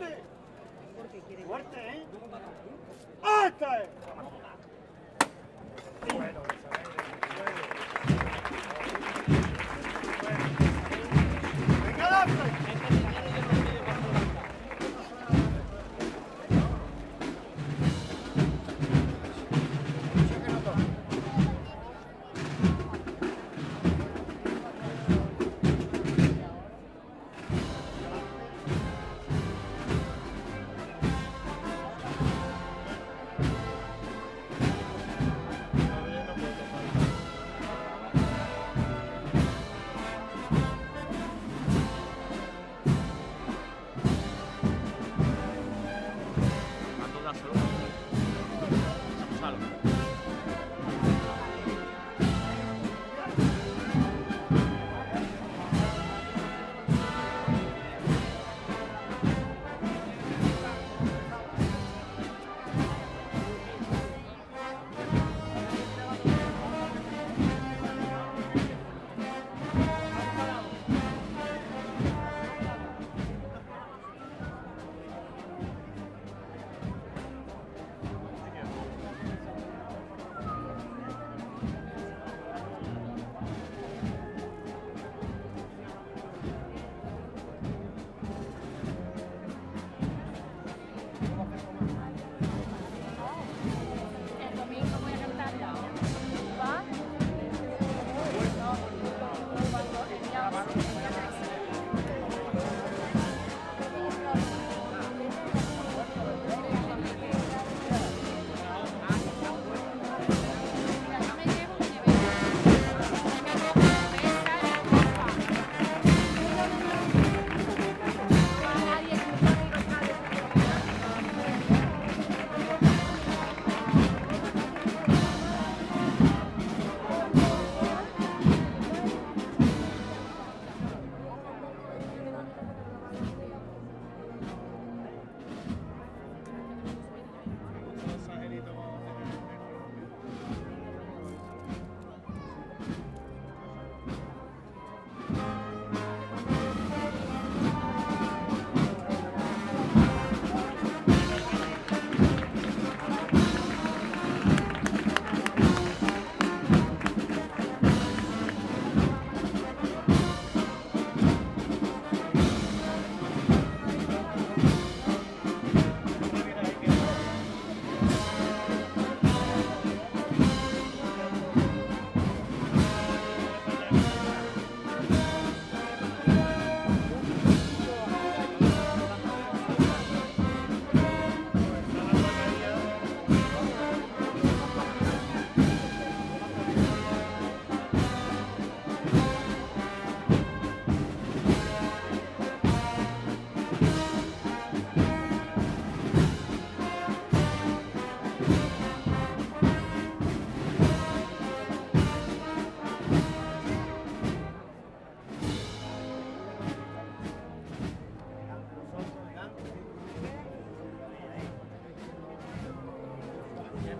valiente. Fuerte, ¿eh? ¡Esta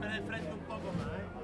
per il frego un poco mai.